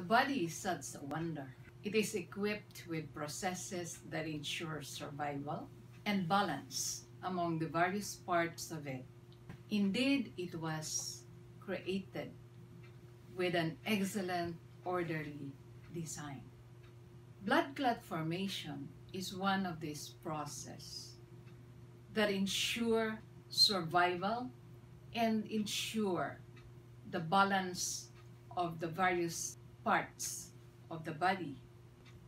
The body is such a wonder. It is equipped with processes that ensure survival and balance among the various parts of it. Indeed, it was created with an excellent orderly design. Blood clot formation is one of these processes that ensure survival and ensure the balance of the various parts of the body.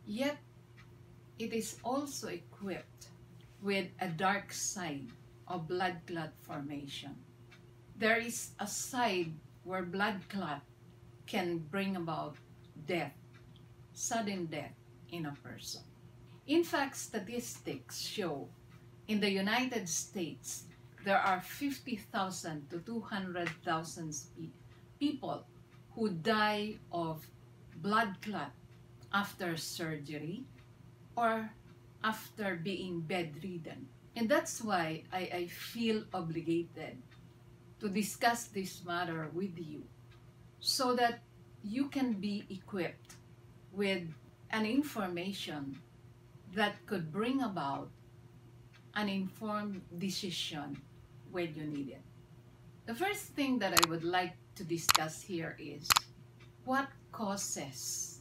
Yet, it is also equipped with a dark side of blood clot formation. There is a side where blood clot can bring about death, sudden death in a person. In fact, statistics show in the United States there are 50,000 to 200,000 people who die of blood clot after surgery or after being bedridden. And that's why I, I feel obligated to discuss this matter with you so that you can be equipped with an information that could bring about an informed decision when you need it. The first thing that I would like to discuss here is what causes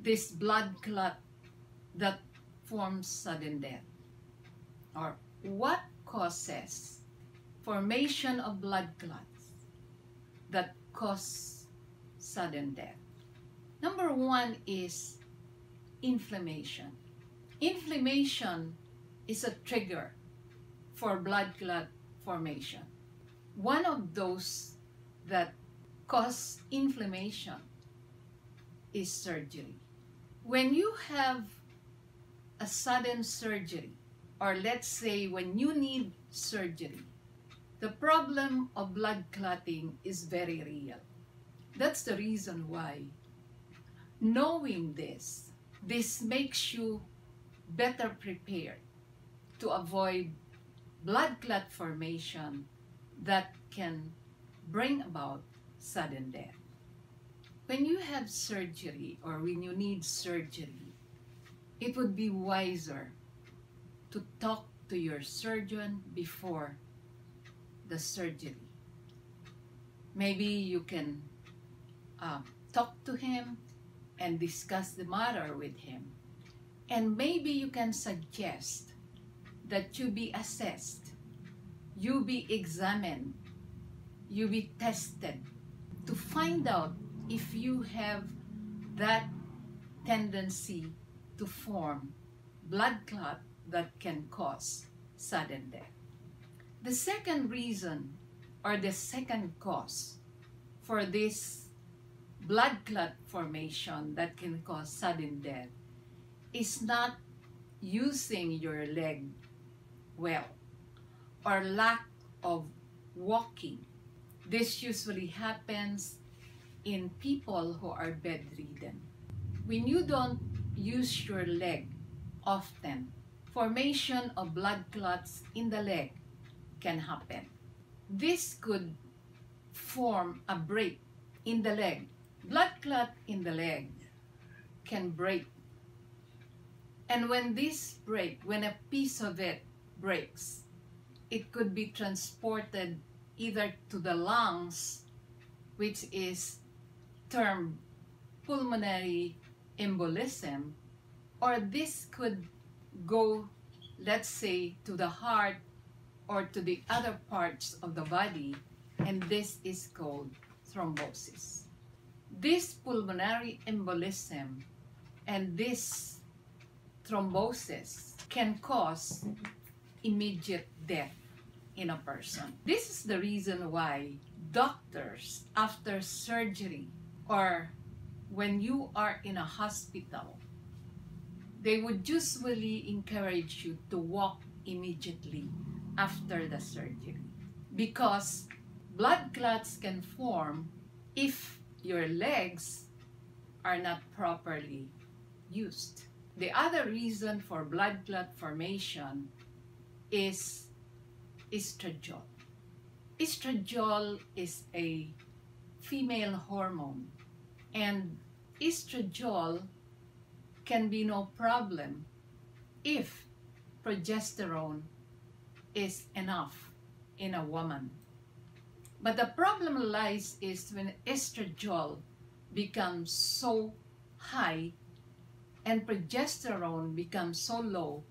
this blood clot that forms sudden death? Or what causes formation of blood clots that cause sudden death? Number one is inflammation. Inflammation is a trigger for blood clot formation. One of those that cause inflammation is surgery. When you have a sudden surgery, or let's say when you need surgery, the problem of blood clotting is very real. That's the reason why knowing this, this makes you better prepared to avoid blood clot formation that can bring about sudden death. When you have surgery or when you need surgery, it would be wiser to talk to your surgeon before the surgery. Maybe you can uh, talk to him and discuss the matter with him. And maybe you can suggest that you be assessed, you be examined, you be tested to find out if you have that tendency to form blood clot that can cause sudden death. The second reason or the second cause for this blood clot formation that can cause sudden death is not using your leg well or lack of walking. This usually happens in people who are bedridden. When you don't use your leg often, formation of blood clots in the leg can happen. This could form a break in the leg. Blood clot in the leg can break. And when this break, when a piece of it breaks, it could be transported either to the lungs, which is termed pulmonary embolism, or this could go, let's say, to the heart or to the other parts of the body, and this is called thrombosis. This pulmonary embolism and this thrombosis can cause immediate death in a person. This is the reason why doctors, after surgery or when you are in a hospital, they would usually encourage you to walk immediately after the surgery because blood clots can form if your legs are not properly used. The other reason for blood clot formation is estradiol. Estradiol is a female hormone and estradiol can be no problem if progesterone is enough in a woman. But the problem lies is when estradiol becomes so high and progesterone becomes so low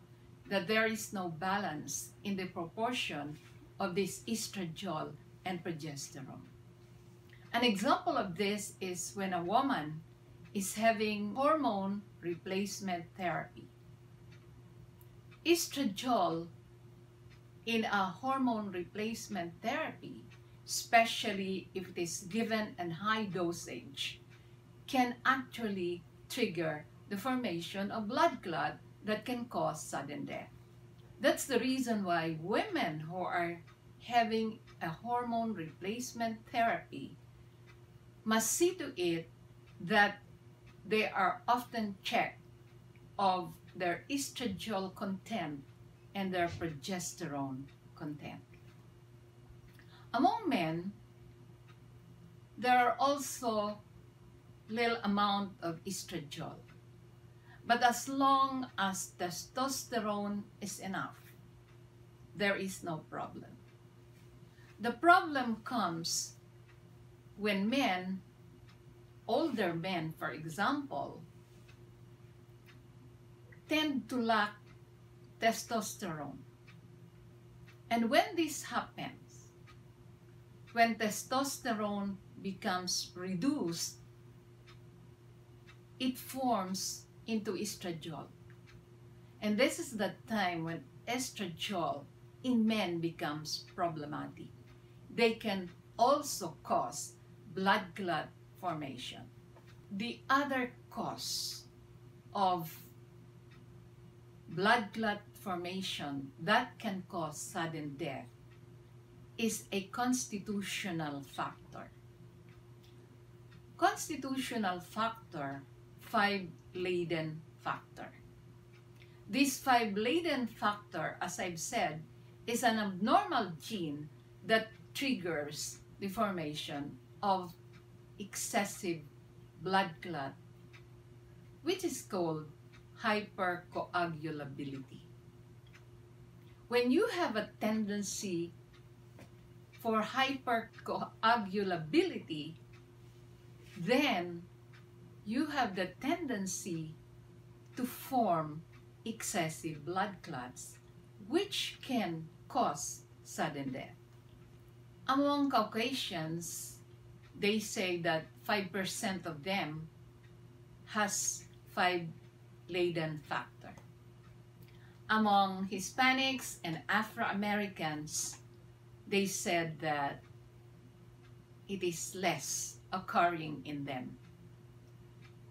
that there is no balance in the proportion of this estradiol and progesterone. An example of this is when a woman is having hormone replacement therapy. Estradiol in a hormone replacement therapy, especially if it is given in high dosage, can actually trigger the formation of blood clot that can cause sudden death. That's the reason why women who are having a hormone replacement therapy must see to it that they are often checked of their estradiol content and their progesterone content. Among men, there are also little amount of estradiol. But as long as testosterone is enough, there is no problem. The problem comes when men, older men for example, tend to lack testosterone. And when this happens, when testosterone becomes reduced, it forms into estradiol. And this is the time when estradiol in men becomes problematic. They can also cause blood clot formation. The other cause of blood clot formation that can cause sudden death is a constitutional factor. Constitutional factor, five Leiden factor. This five Leiden factor, as I've said, is an abnormal gene that triggers the formation of excessive blood clot, which is called hypercoagulability. When you have a tendency for hypercoagulability, then you have the tendency to form excessive blood clots, which can cause sudden death. Among Caucasians, they say that 5% of them has 5 Leiden factor. Among Hispanics and Afro-Americans, they said that it is less occurring in them.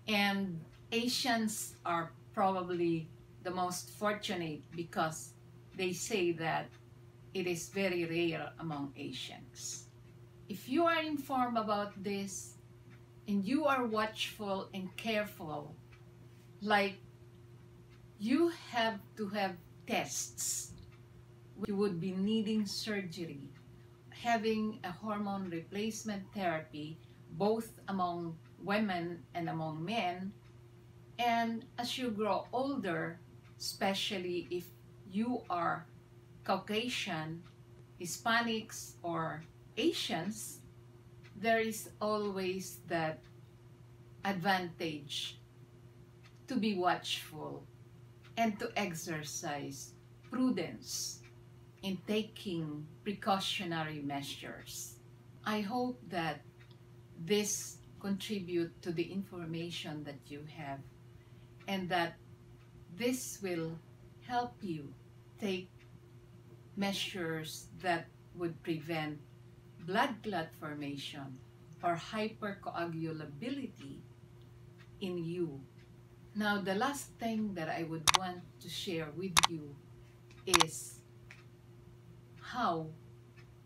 And Asians are probably the most fortunate because they say that it is very rare among Asians. If you are informed about this and you are watchful and careful, like you have to have tests, you would be needing surgery, having a hormone replacement therapy, both among women and among men. And as you grow older, especially if you are Caucasian, Hispanics, or Asians, there is always that advantage to be watchful and to exercise prudence in taking precautionary measures. I hope that this contribute to the information that you have and that this will help you take measures that would prevent blood clot formation or hypercoagulability in you. Now, the last thing that I would want to share with you is how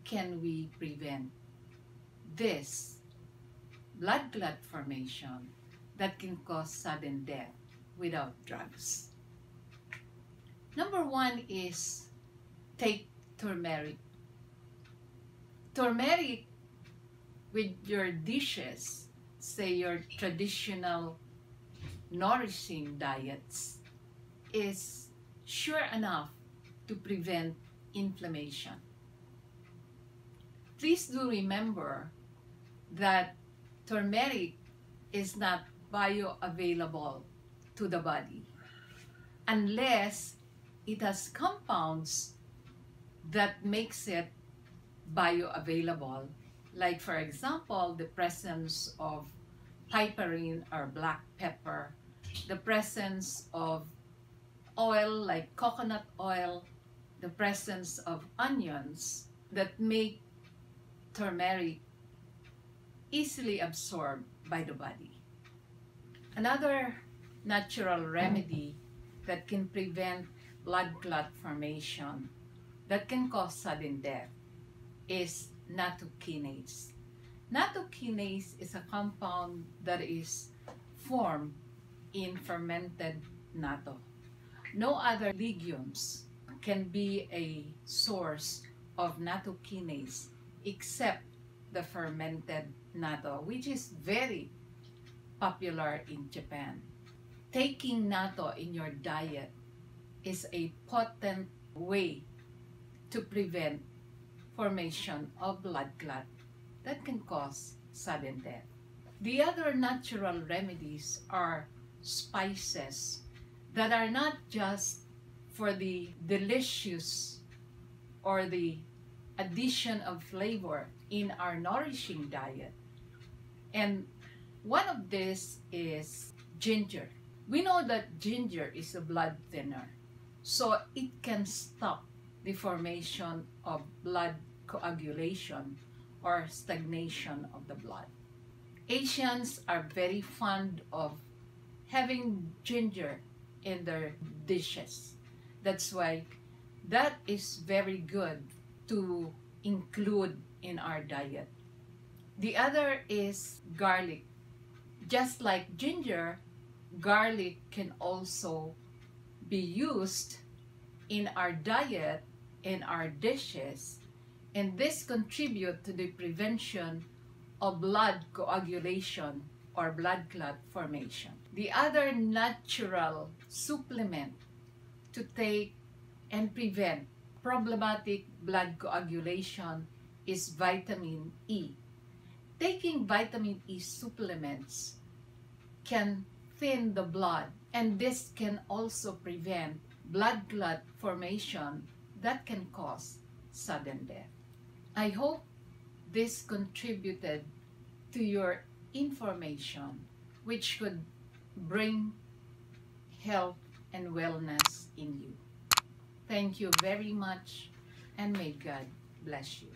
can we prevent this blood clot formation that can cause sudden death without drugs. Number one is take turmeric. Turmeric with your dishes say your traditional nourishing diets is sure enough to prevent inflammation. Please do remember that turmeric is not bioavailable to the body unless it has compounds that makes it bioavailable. Like for example the presence of piperine or black pepper the presence of oil like coconut oil the presence of onions that make turmeric easily absorbed by the body. Another natural remedy that can prevent blood clot formation that can cause sudden death is nattokinase. Nattokinase is a compound that is formed in fermented natto. No other legumes can be a source of nattokinase except the fermented natto, which is very popular in Japan. Taking natto in your diet is a potent way to prevent formation of blood clot that can cause sudden death. The other natural remedies are spices that are not just for the delicious or the addition of flavor in our nourishing diet. And one of this is ginger. We know that ginger is a blood thinner, so it can stop the formation of blood coagulation or stagnation of the blood. Asians are very fond of having ginger in their dishes. That's why that is very good to include in our diet. The other is garlic. Just like ginger, garlic can also be used in our diet, in our dishes, and this contribute to the prevention of blood coagulation or blood clot formation. The other natural supplement to take and prevent problematic blood coagulation is vitamin E. Taking vitamin E supplements can thin the blood and this can also prevent blood clot formation that can cause sudden death. I hope this contributed to your information, which could bring health and wellness in you. Thank you very much, and may God bless you.